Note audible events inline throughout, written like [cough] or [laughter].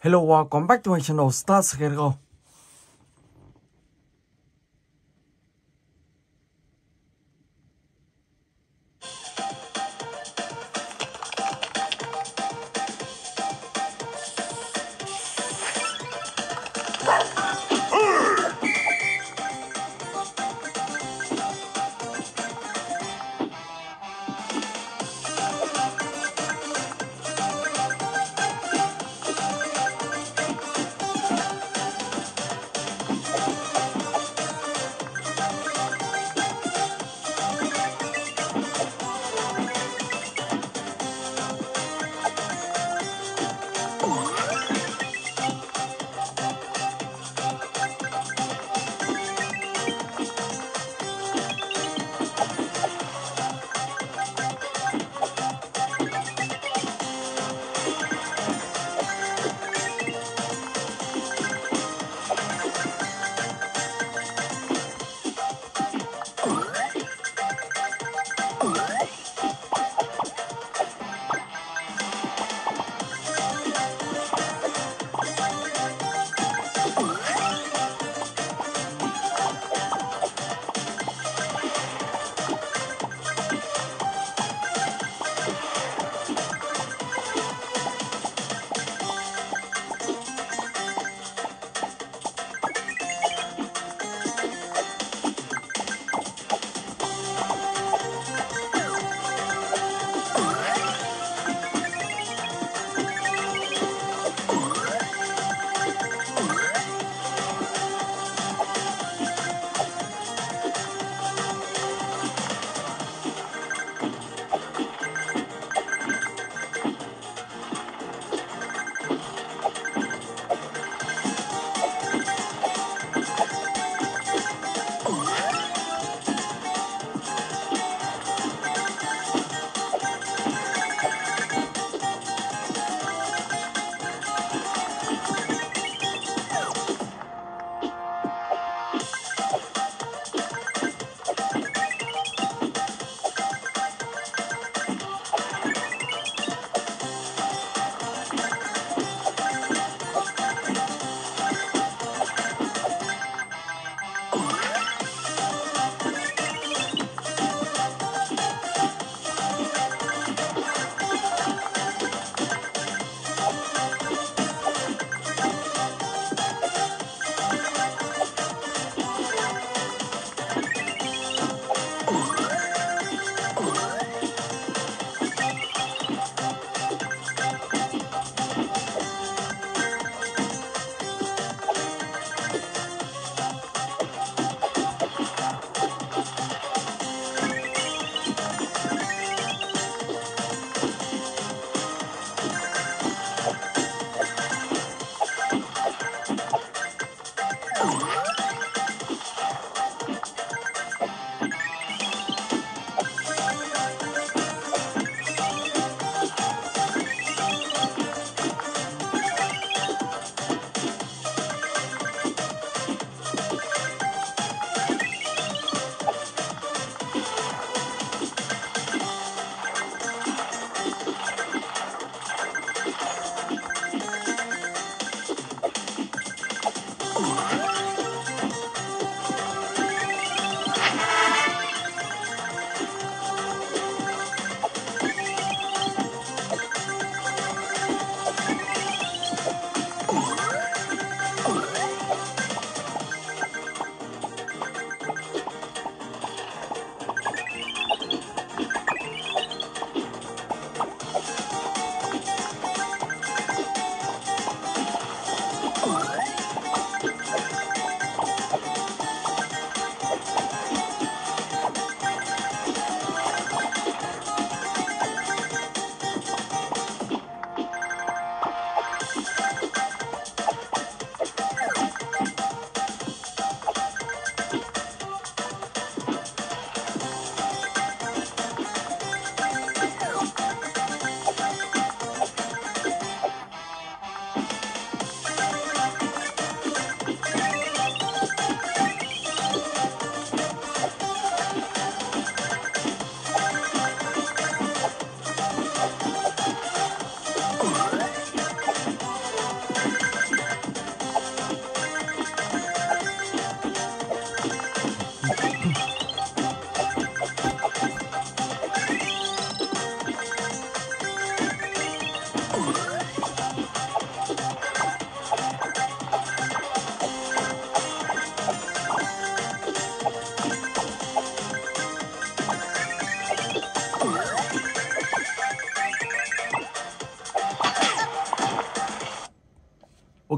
Hello, welcome back to my channel Star Go.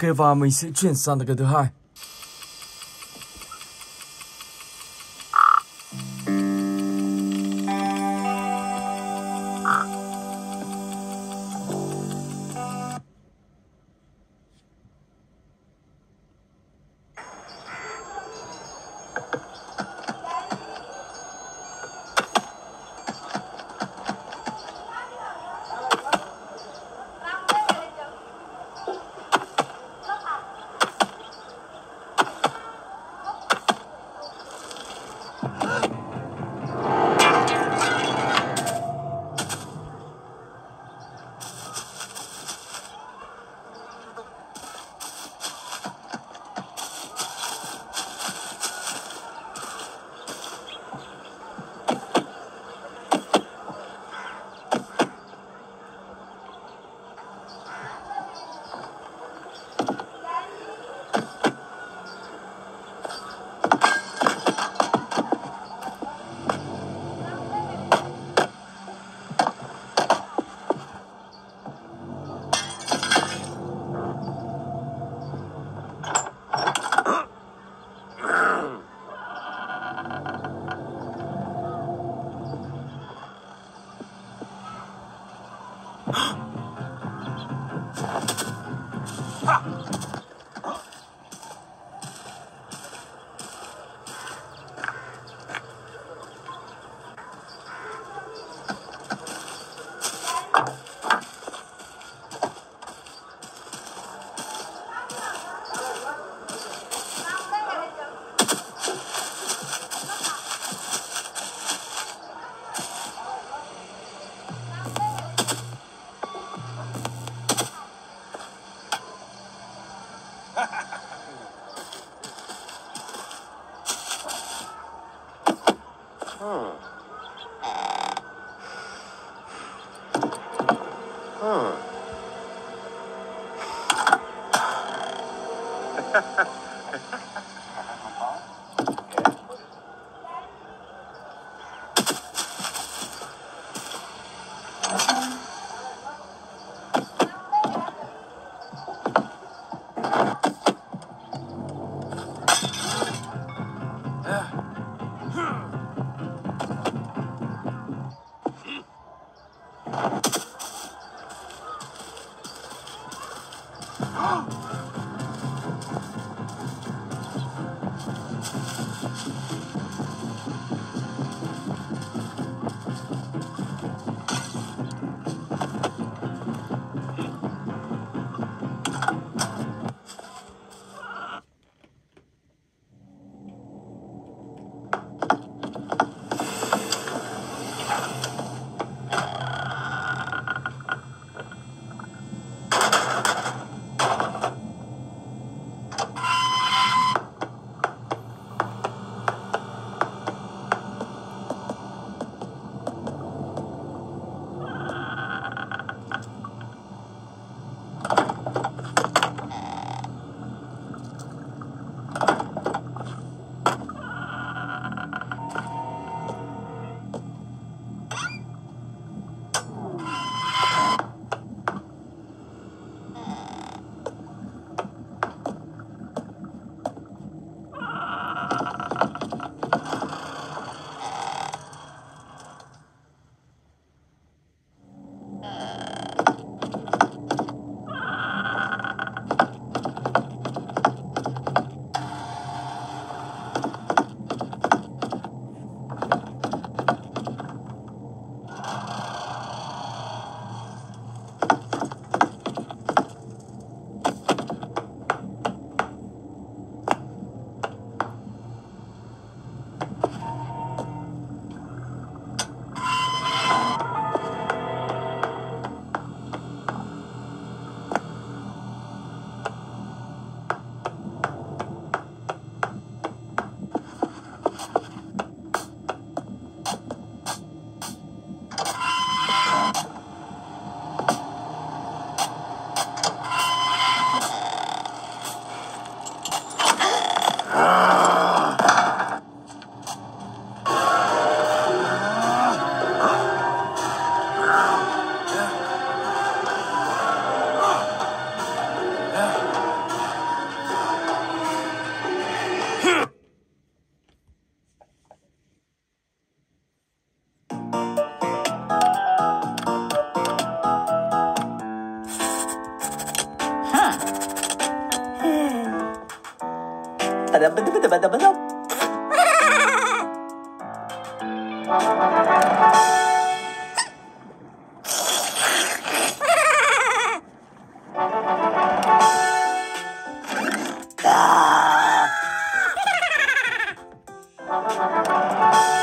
Ok và mình sẽ chuyển sang cái thứ hai. Huh. [laughs] Música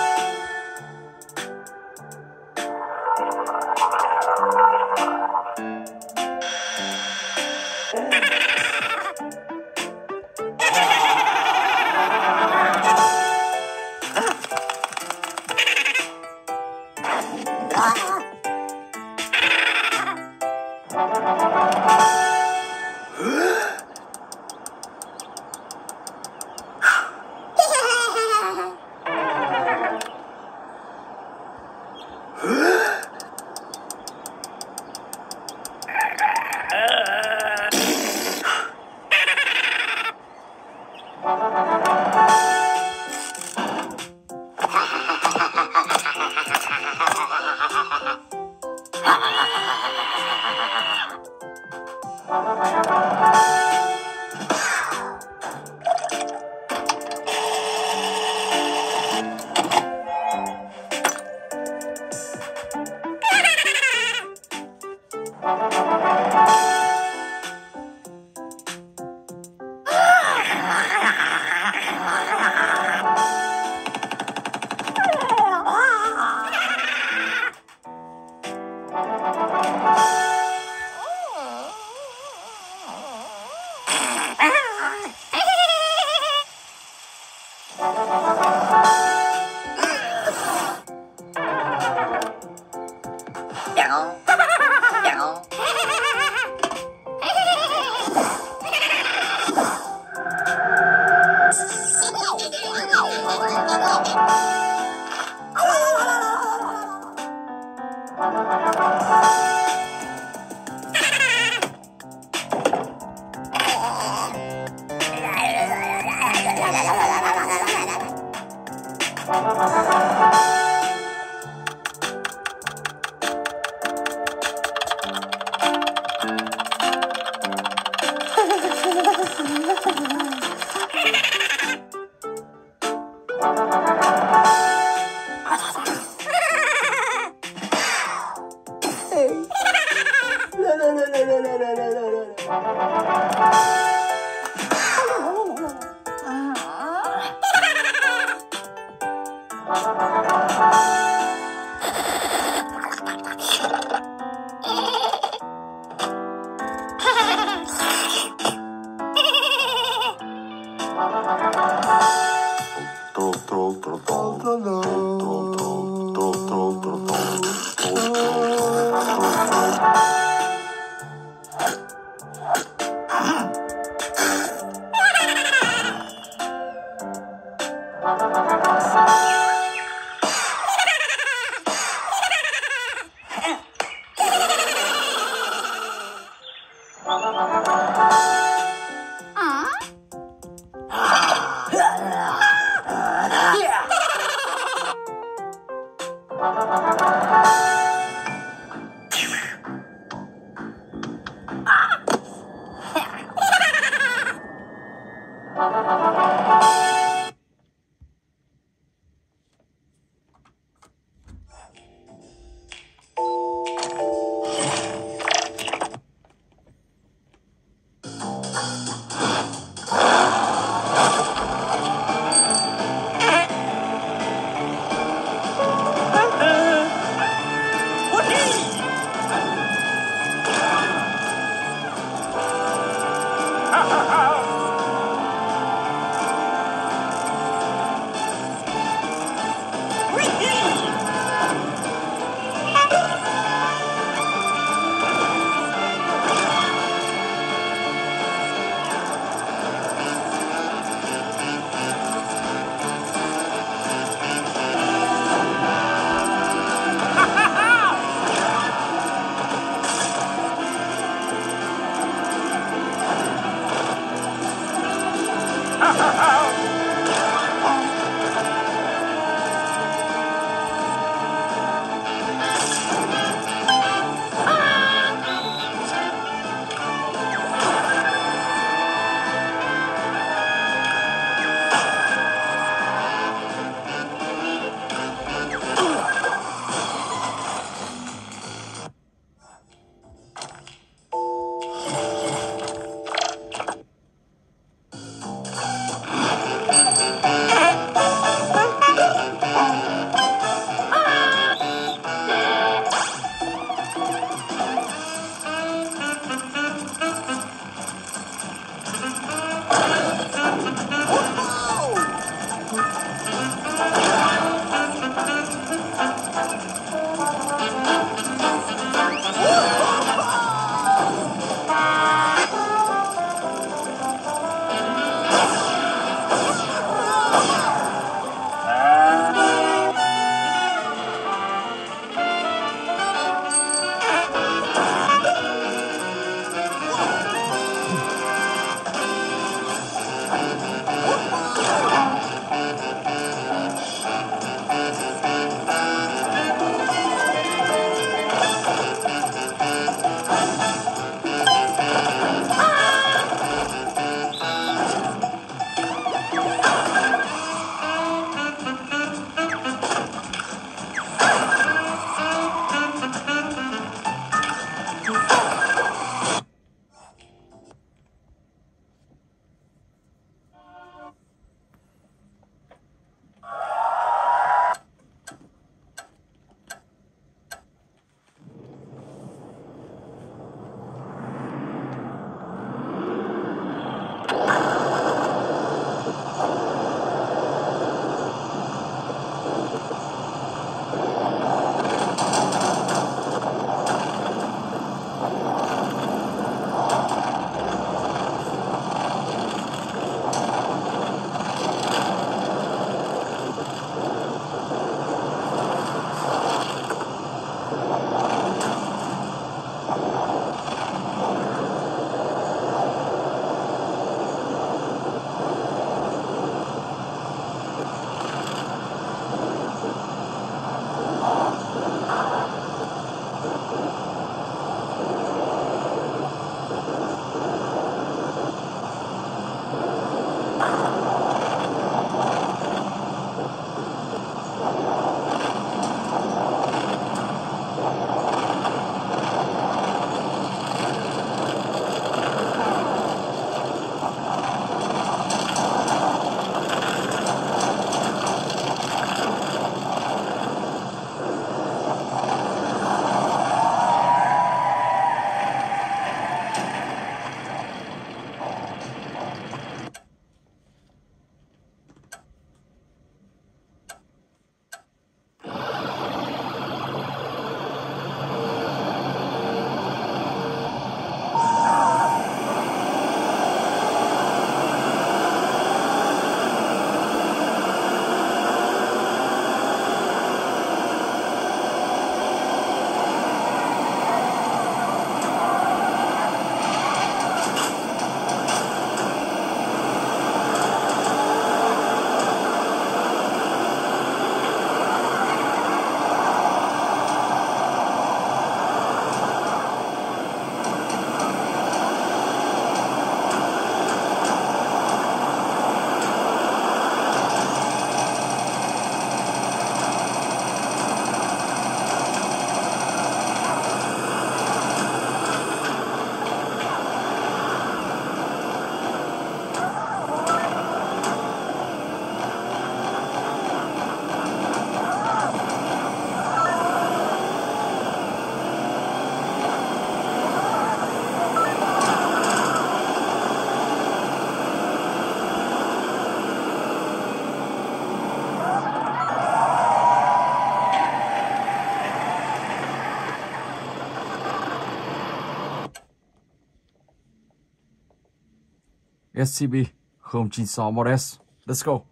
SCP 096 Modest. Let's go.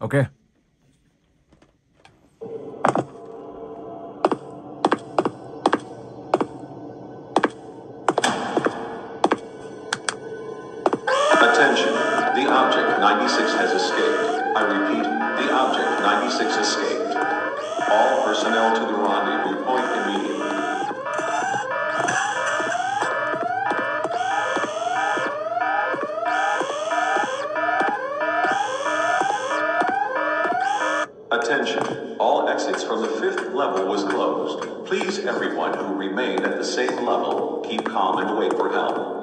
Okay. Attention. The object 96 has escaped. I repeat, the object 96 escaped. All personnel to the rendezvous Everyone who remained at the same level, keep calm and wait for help.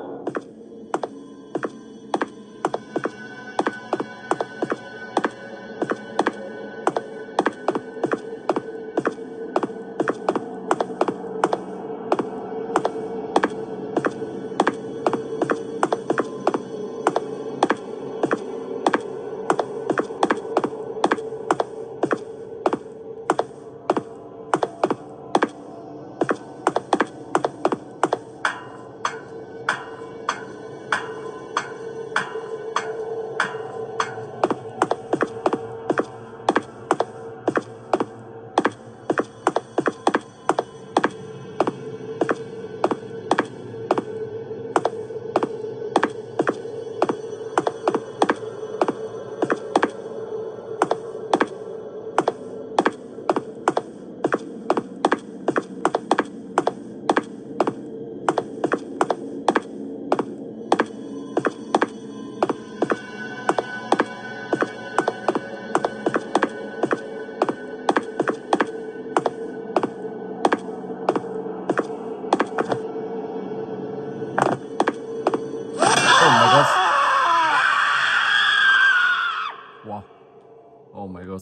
Oh.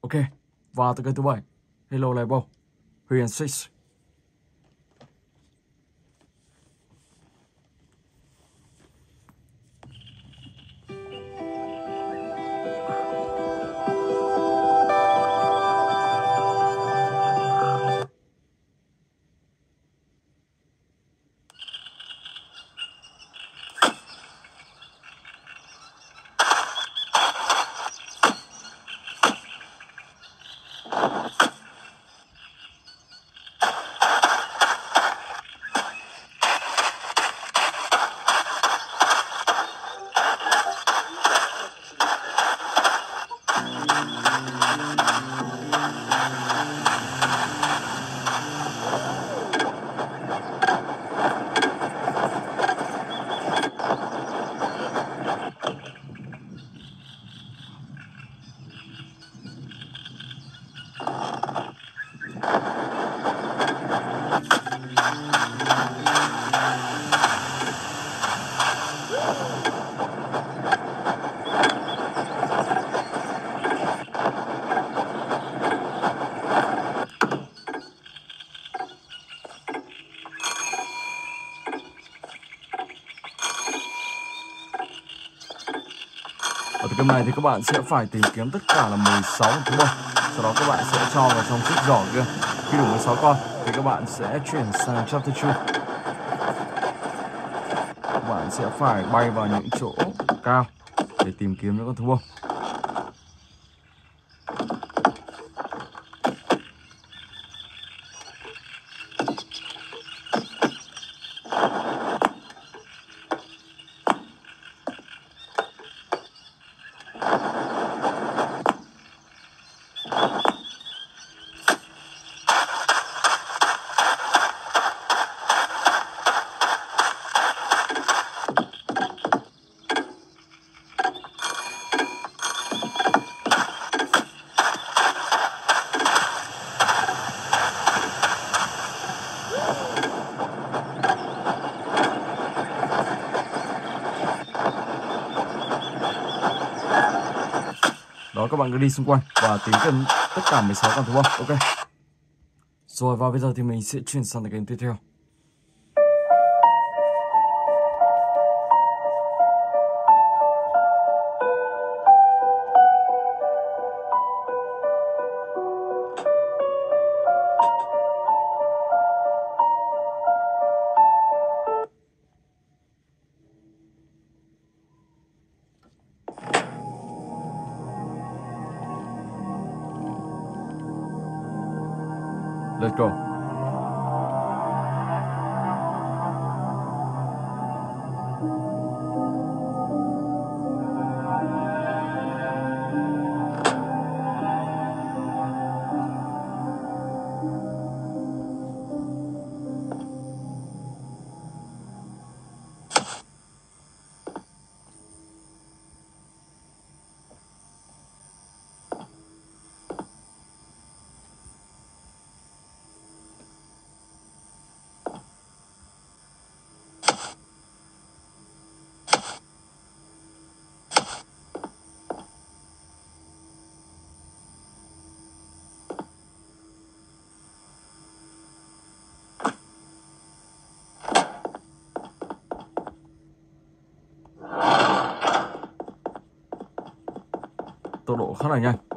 Ok. Và từ kênh thứ bảy. Hello Level. Huyền Six. Ở này thì các bạn sẽ phải tìm kiếm tất cả là 16 con thú bông Sau đó các bạn sẽ cho vào trong chiếc giỏ kia. Khi đủ 16 con, thì các bạn sẽ chuyển sang chapter 2 Các bạn sẽ phải bay vào những chỗ cao để tìm kiếm những con thú bông các bạn cứ đi xung quanh và tính tất cả 16 con thú không? Ok Rồi, và bây giờ thì mình sẽ chuyển sang game tiếp theo とのお花にゃん。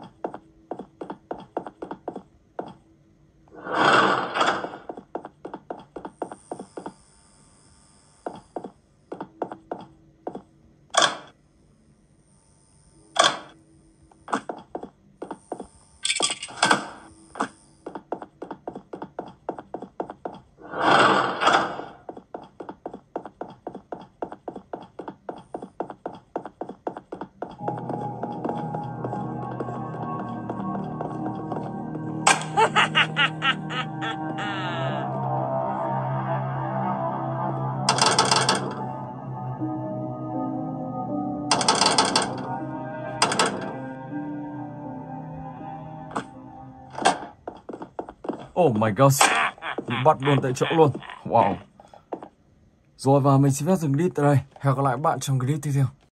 Oh my god bắt luôn tại chỗ luôn. Wow. Rồi và mình xin phép dừng clip tại đây. Hẹn gặp lại bạn trong clip tiếp theo.